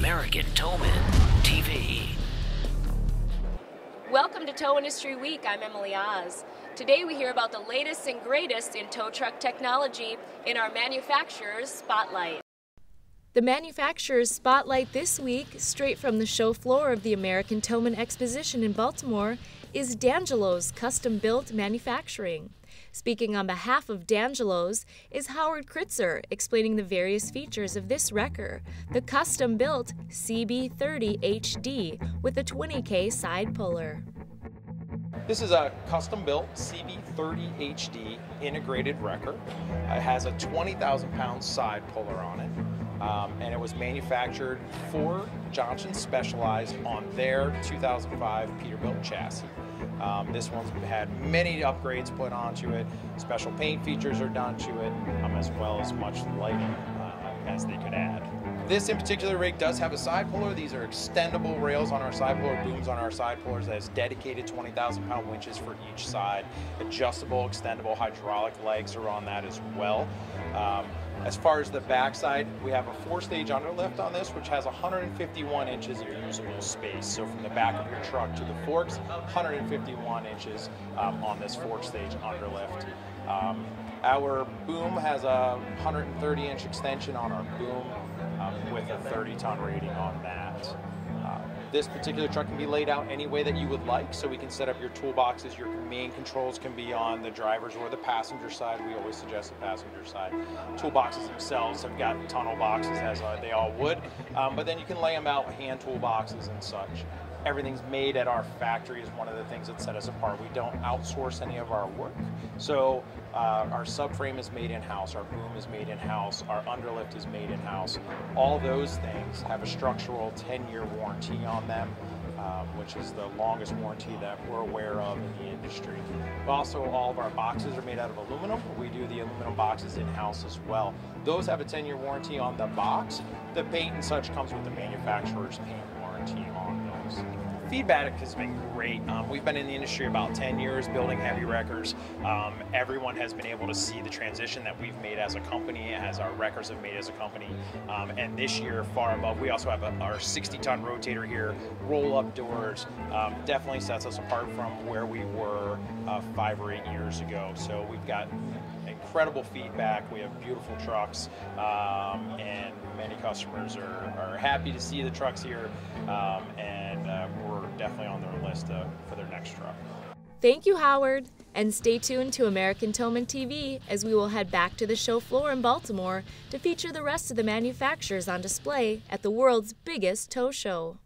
American Towman TV. Welcome to Tow Industry Week. I'm Emily Oz. Today we hear about the latest and greatest in tow truck technology in our manufacturer's spotlight. The manufacturer's spotlight this week, straight from the show floor of the American Towman Exposition in Baltimore, is D'Angelo's custom built manufacturing. Speaking on behalf of D'Angelo's is Howard Kritzer, explaining the various features of this wrecker, the custom built CB30 HD with a 20K side puller. This is a custom built CB30 HD integrated wrecker. It has a 20,000 pound side puller on it. Um, and it was manufactured for Johnson Specialized on their 2005 Peterbilt chassis. Um, this one's had many upgrades put onto it. Special paint features are done to it, um, as well as much lighting uh, as they could add. This in particular rig does have a side puller. These are extendable rails on our side puller, booms on our side pullers that has dedicated 20,000 pound winches for each side. Adjustable, extendable hydraulic legs are on that as well. Um, as far as the backside, we have a four-stage underlift on this, which has 151 inches of usable space. So from the back of your truck to the forks, 151 inches um, on this four-stage underlift. Um, our boom has a 130-inch extension on our boom um, with a 30-ton rating on that. This particular truck can be laid out any way that you would like, so we can set up your toolboxes. Your main controls can be on the driver's or the passenger side. We always suggest the passenger side. Toolboxes themselves have got tunnel boxes, as uh, they all would, um, but then you can lay them out, hand toolboxes and such everything's made at our factory is one of the things that set us apart. We don't outsource any of our work. So uh, our subframe is made in-house, our boom is made in-house, our underlift is made in-house. All those things have a structural 10-year warranty on them, um, which is the longest warranty that we're aware of in the industry. But Also, all of our boxes are made out of aluminum. We do the aluminum boxes in-house as well. Those have a 10-year warranty on the box. The paint and such comes with the manufacturer's paint warranty on Feedback has been great. Um, we've been in the industry about 10 years building heavy wreckers. Um, everyone has been able to see the transition that we've made as a company, as our wreckers have made as a company. Um, and this year, far above, we also have a, our 60 ton rotator here, roll up doors. Um, definitely sets us apart from where we were uh, five or eight years ago. So we've got incredible feedback. We have beautiful trucks, um, and many customers are, are happy to see the trucks here, um, and uh, we're definitely on their list uh, for their next truck. Thank you, Howard. And stay tuned to American Towman TV as we will head back to the show floor in Baltimore to feature the rest of the manufacturers on display at the world's biggest tow show.